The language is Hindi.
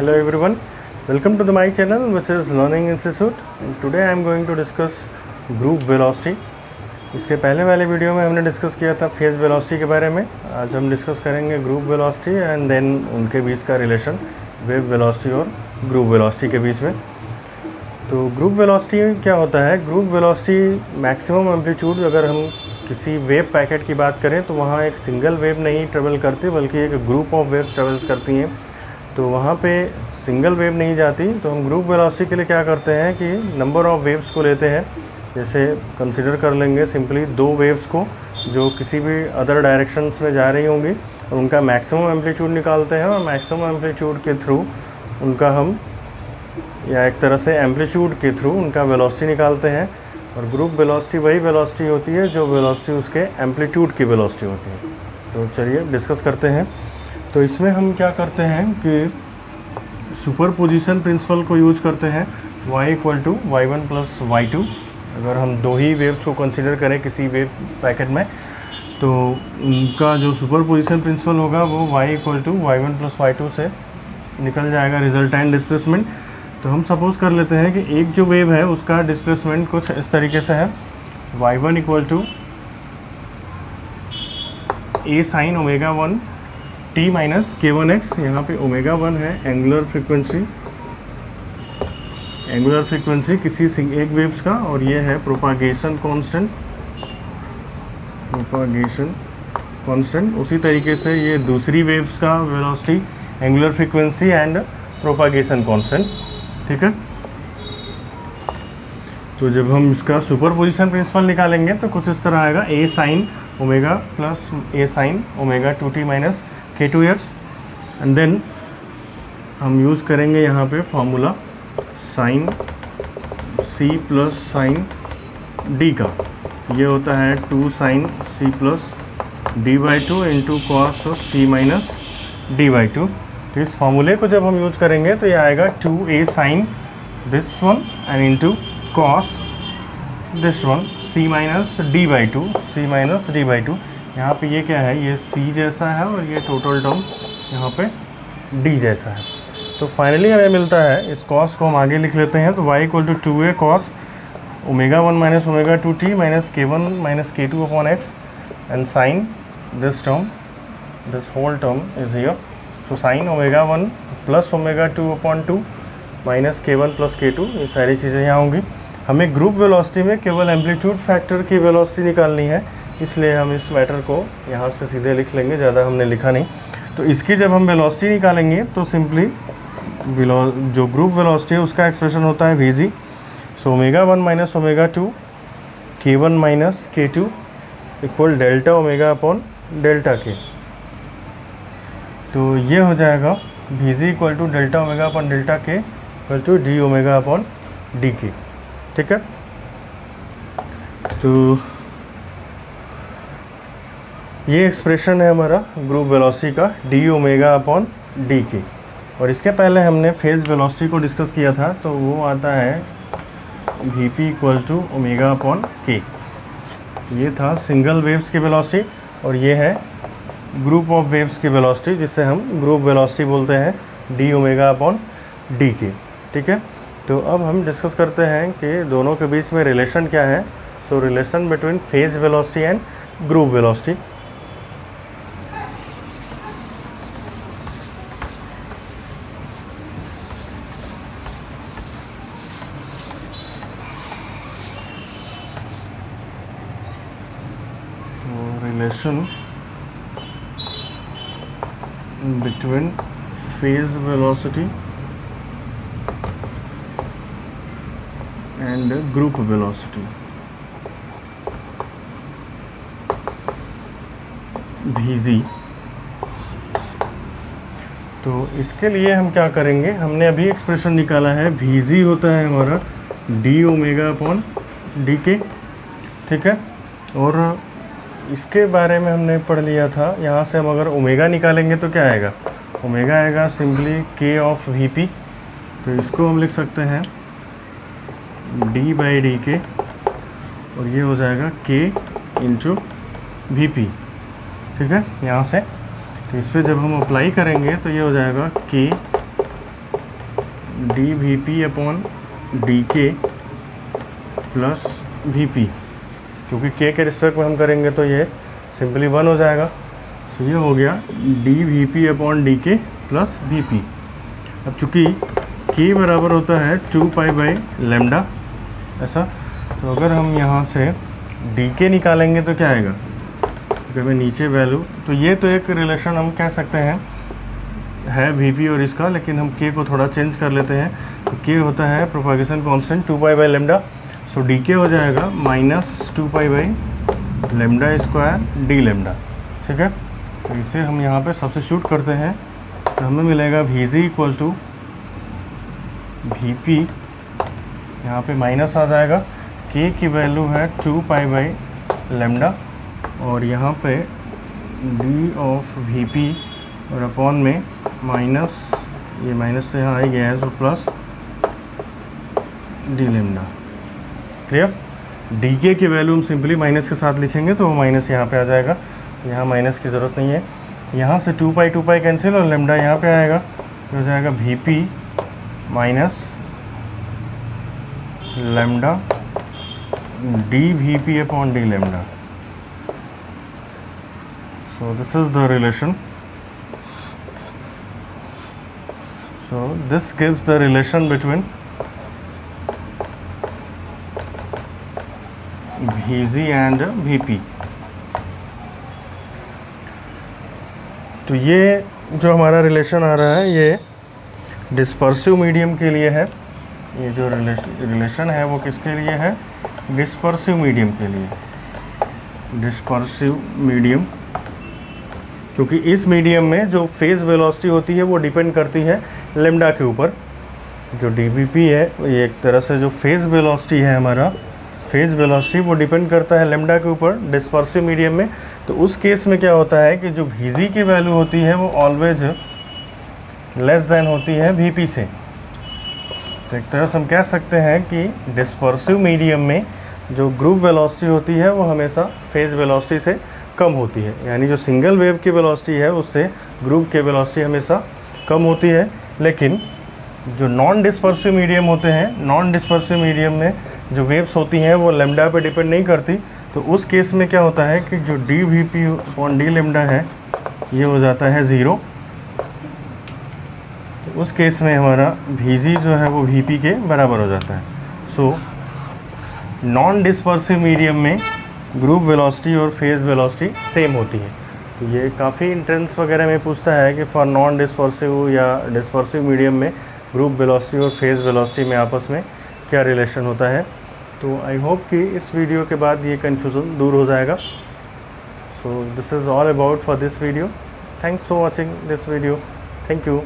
hello, everyone. Welcome to the my channel, which is learning institute. Today i am going to discuss group velocity. इसके पहले वाले वीडियो में हमने डिस्कस किया था फ़ेज़ वेलोसिटी के बारे में। आज हम डिस्कस करेंगे ग्रुप वेलोसिटी एंड देन उनके बीच का रिलेशन वेव वेलोसिटी और ग्रुप वेलोसिटी के बीच में। तो ग्रुप वेलोसिटी क्या होता है? ग्रुप वेलोसिटी मैक्सिमम एम्पलीट्यूड अगर हम किसी वेव पैकेट की बात करें तो वहाँ एक सिंगल वेव नहीं ट्रेवल करती, बल्कि एक ग्रुप ऑफ़ वेव्स ट्रेवल्स करती हैं। तो वहाँ पे सिंगल वेव नहीं जाती। तो हम ग्रुप वेलोसिटी के लिए क्या करते हैं कि नंबर ऑफ़ वेव्स को लेते हैं। जैसे कंसिडर कर लेंगे सिंपली दो वेव्स को, जो किसी भी अदर डायरेक्शंस में जा रही होंगी, और उनका मैक्सिमम एम्पलीट्यूड निकालते हैं, और मैक्सिमम एम्पलीट्यूड के थ्रू उनका हम या एक तरह से एम्पलीट्यूड के थ्रू उनका वेलोसिटी निकालते हैं। और ग्रुप वेलोसिटी वही वेलोसिटी होती है, जो वेलोसिटी उसके एम्पलीट्यूड की वेलोसिटी होती है। तो चलिए डिस्कस करते हैं। तो इसमें हम क्या करते हैं कि सुपर पोजिशन प्रिंसिपल को यूज़ करते हैं, y equal to y one plus y two अगर हम दो ही वेव्स को कंसिडर करें किसी वेव पैकेट में तो उनका जो सुपर पोजिशन प्रिंसिपल होगा वो y equal to y one plus y two से निकल जाएगा रिजल्टेंट डिस्प्लेसमेंट तो हम सपोज़ कर लेते हैं कि एक जो वेव है उसका डिस्प्लेसमेंट कुछ इस तरीके से है। Y one equal to a sine omega one t minus k one x यहाँ पे ओमेगा वन है एंगुलर फ्रिक्वेंसी एंगुलर फ्रिक्वेंसी किसी एक वेव्स का, और ये है प्रोपागेशन कांस्टेंट प्रोपागेशन कांस्टेंट उसी तरीके से ये दूसरी वेव्स का velocity angular frequency and propagation constant ठीक है? तो जब हम इसका सुपर पोजिशन प्रिंसिपल निकालेंगे तो कुछ इस तरह आएगा a sine omega plus a sine omega two t minus k two x and then हम यूज़ करेंगे यहाँ पे formula sine c plus sine d का। ये होता है two sine c plus d by two into cos c minus d by two तो इस फार्मूले को जब हम यूज़ करेंगे तो ये आएगा two a sine this one and into cos this one c minus d by two c minus d by two यहाँ पे ये क्या है? ये सी जैसा है और ये टोटल टर्म यहाँ पे डी जैसा है। तो फाइनली हमें मिलता है, इस कॉस को हम आगे लिख लेते हैं। तो y equal to two a cos omega one minus omega two t minus k one minus k two upon x and sine this term this whole term is here so sine omega one plus omega two upon two minus k one plus k two ये सारी चीज़ें यहाँ होंगी। हमें ग्रुप वेलोसिटी में केवल एम्पलीट्यूड फैक्टर की वेलोसिटी निकालनी है। इसलिए हम इस मैटर को यहाँ से सीधे लिख लेंगे, ज़्यादा हमने लिखा नहीं। तो इसकी जब हम वेलोसिटी निकालेंगे तो सिंपली जो ग्रुप वेलोसिटी है, उसका एक्सप्रेशन होता है v g so omega one minus omega two k one minus k two equal delta omega upon delta k तो ये हो जाएगा v g equal to delta omega upon delta k equal to d omega upon d k ठीक है? तो ये एक्सप्रेशन है हमारा ग्रुप वेलोसिटी का d omega upon d k और इसके पहले हमने फ़ेज़ वेलोसिटी को डिस्कस किया था तो वो आता है v p equal to omega upon k ये था सिंगल वेव्स की वेलोसिटी और ये है ग्रुप ऑफ़ वेव्स की वेलोसिटी जिसे हम ग्रुप वेलोसिटी बोलते हैं डी ओमेगा अपॉन डी के ठीक है? तो अब हम डिस्कस करते हैं कि दोनों के बीच में रिलेशन क्या है। So relation between phase velocity and group velocity relation between phase velocity and group velocity. Vg तो इसके लिए हम क्या करेंगे? हमने अभी एक्सप्रेशन निकाला है vg होता है हमारा डी ओमेगा अपॉन डी के ठीक है? और इसके बारे में हमने पढ़ लिया था। यहाँ से हम अगर ओमेगा निकालेंगे तो क्या आएगा? ओमेगा आएगा सिंपली के ऑफ़ वी पी तो इसको हम लिख सकते हैं डी बाई डी के और ये हो जाएगा के इंटू वी पी ठीक है? यहाँ से। तो इस पर जब हम अप्लाई करेंगे तो ये हो जाएगा k d v p upon d k plus v p क्योंकि के के रिस्पेक्ट में हम करेंगे तो ये सिंपली वन हो जाएगा। सो ये हो गया d v p upon d k plus v p अब चूँकि के बराबर होता है टू पाई बाई लेमडा ऐसा? तो अगर हम यहाँ से डी के निकालेंगे तो क्या आएगा? अगर मैं नीचे वैल्यू तो ये तो एक रिलेशन हम कह सकते हैं, है वी पी और इसका, लेकिन हम के को थोड़ा चेंज कर लेते हैं। तो के होता है propagation constant two pi by lambda so d k हो जाएगा minus two pi by lambda square d lambda ठीक है? तो इसे हम यहाँ पे सब्सिट्यूट करते हैं। तो हमें मिलेगा v g equal to v p यहाँ पर माइनस आ जाएगा। के की वैल्यू है टू पाई बाई लेमडा और यहाँ पे डी ऑफ़ वी पी और अपॉन में माइनस ये माइनस तो यहाँ आ गया है so plus d lambda clear d k की वैल्यू हम सिंपली माइनस के साथ लिखेंगे तो वो माइनस यहाँ पे आ जाएगा। यहाँ माइनस की ज़रूरत नहीं है। यहाँ से two pi two pi cancel और लेमडा यहाँ पे आएगा। तो हो जाएगा v p minus lambda d v p upon d lambda so, this is the relation. So, this gives the relation between Vg and Vp तो ये जो हमारा रिलेशन आ रहा है, ये डिस्पर्सिव मीडियम के लिए है। ये जो रिलेशन है वो किसके लिए है? डिस्पर्सिव मीडियम के लिए। डिस्पर्सिव मीडियम क्योंकि इस मीडियम में जो फ़ेज़ वेलोसिटी होती है, वो डिपेंड करती है लेमडा के ऊपर। जो डी है, ये एक तरह से जो फ़ेज़ वेलोसिटी है हमारा फ़ेज़ वेलोसिटी वो डिपेंड करता है लेमडा के ऊपर डिस्पर्सिव मीडियम में। तो उस केस में क्या होता है कि जो वी की वैल्यू होती है, वो ऑलवेज लेस देन होती है वी से। तो एक तरह से हम कह सकते हैं कि डिस्पर्सिव मीडियम में जो ग्रुप वेलोसिटी होती है, वो हमेशा फ़ेज़ वेलोसिटी से कम होती है। यानी जो सिंगल वेव की वेलोसिटी है, उससे ग्रुप की वेलोसिटी हमेशा कम होती है। लेकिन जो नॉन डिस्पर्सिव मीडियम होते हैं नॉन डिस्पर्सिव मीडियम में जो वेव्स होती हैं, वो लेमडा पे डिपेंड नहीं करती। तो उस केस में क्या होता है कि जो d v p upon d lambda है, ये हो जाता है ज़ीरो तो उस केस में हमारा वी जो है, वो वी पी के बराबर हो जाता है। सो नॉन डिस्पर्सिव मीडियम में ग्रुप वेलोसिटी और फ़ेज़ वेलोसिटी सेम होती है। तो ये काफ़ी इंट्रेंस वगैरह में पूछता है कि फॉर नॉन डिस्पर्सिव या डिस्पर्सिव मीडियम में ग्रुप वेलोसिटी और फ़ेज़ वेलोसिटी में आपस में क्या रिलेशन होता है? तो आई होप कि इस वीडियो के बाद ये कन्फ्यूज़न दूर हो जाएगा। So this is all about for this video thanks for watching this video thank you